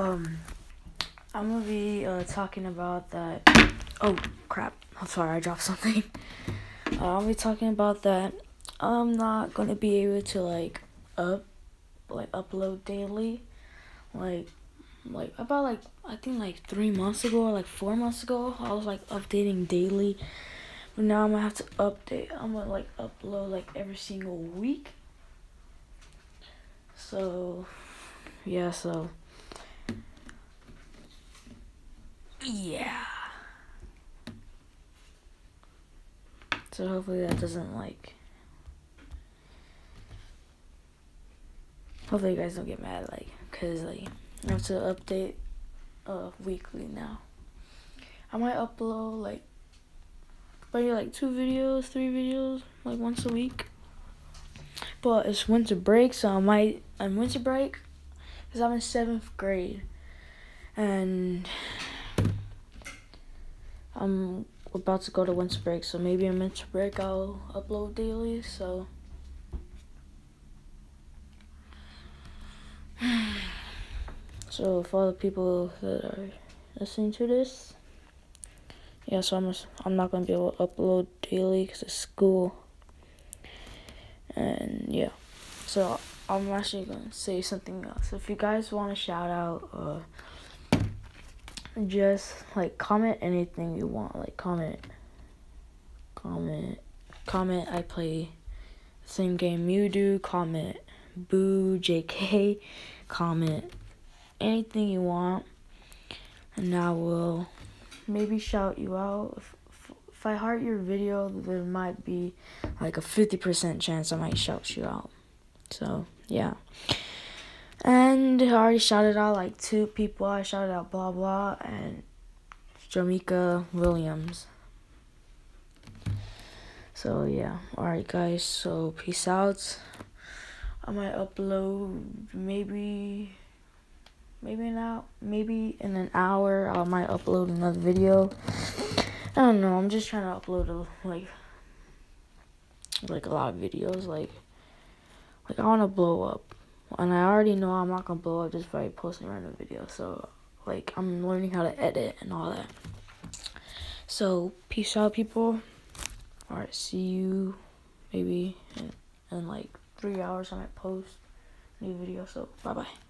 Um, I'm gonna be uh, talking about that. Oh crap! I'm sorry, I dropped something. Uh, I'll be talking about that. I'm not gonna be able to like up, like upload daily, like, like about like I think like three months ago or like four months ago. I was like updating daily, but now I'm gonna have to update. I'm gonna like upload like every single week. So, yeah. So. Yeah. So hopefully that doesn't like. Hopefully you guys don't get mad, like, cause like I have to update uh weekly now. I might upload like maybe like two videos, three videos, like once a week. But it's winter break, so I might on winter break, cause I'm in seventh grade, and I'm about to go to winter break, so maybe in winter break I'll upload daily. So. So for all the people that are listening to this, yeah, so I'm I'm not gonna be able to upload daily because it's school, and yeah, so I'm actually gonna say something else. If you guys want to shout out, uh, just like comment anything you want. Like comment, comment, comment. I play same game you do. Comment, boo, JK. Comment anything you want, and I will maybe shout you out. If, if I heart your video, there might be like a 50% chance I might shout you out. So, yeah. And I already shouted out like two people. I shouted out blah blah and Jamaica Williams. So yeah. Alright guys, so peace out. I might upload maybe maybe now maybe in an hour I might upload another video. I don't know, I'm just trying to upload a, like like a lot of videos like like I wanna blow up and I already know I'm not gonna blow up just by posting random videos. So like I'm learning how to edit and all that. So peace out, people. All right, see you maybe in, in like three hours. I might post new video. So bye bye.